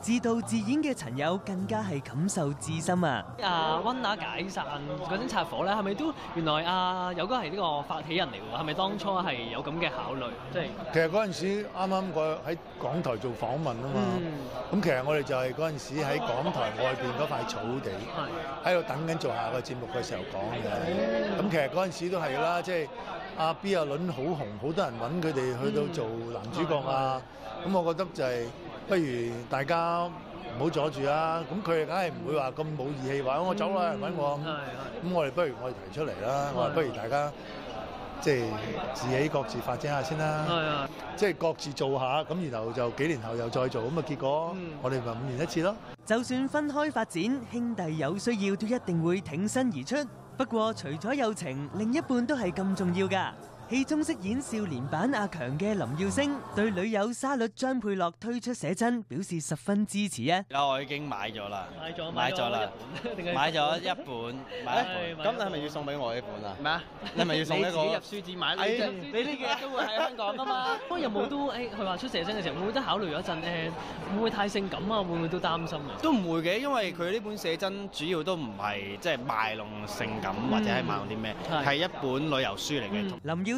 自導自演嘅陳友更加係感受至深啊！啊，温拿解散嗰陣拆火咧，係咪都原來啊友哥係呢個發起人嚟喎？係咪當初係有咁嘅考慮？即係其實嗰陣時啱啱我喺港台做訪問啊嘛，咁、嗯其實我哋就係嗰陣時喺港台外邊嗰塊草地係喺度等緊做下個節目嘅時候講嘅。咁其實嗰陣時都係啦，即係阿 B 阿倫好紅，好多人揾佢哋去到做男主角啊。咁我覺得就係不如大家唔好阻住啊。咁佢哋梗係唔會話咁冇義氣話我走啦，人揾我。咁我哋不如我哋提出嚟啦，我話不如大家即係自己各自發展下先啦。即係各自做下，咁然後就幾年後又再做，咁啊結果嗯我哋咪五年一次咯。就算分開發展，兄弟有需要都一定會挺身而出。不過除咗友情，另一半都係咁重要㗎。戲中飾演少年版阿強嘅林耀星，對女友沙律張佩樂推出寫真表示十分支持啊！啦，我已經買咗啦，買咗買咗啦，定係買咗一本，買一本。咁你係咪要送俾我呢本啊？咩啊？你係咪要送一個你自己入書展買，你哎你呢幾日都會喺香港噶嘛？不過有冇都誒，佢話出寫真嘅時候，會唔會都考慮咗一陣誒？會唔會太性感啊？會唔會都擔心啊？都唔會嘅，因為佢呢本寫真主要都唔係即係賣弄性感或者係賣弄啲咩，係係一本旅遊書嚟嘅。嗯林耀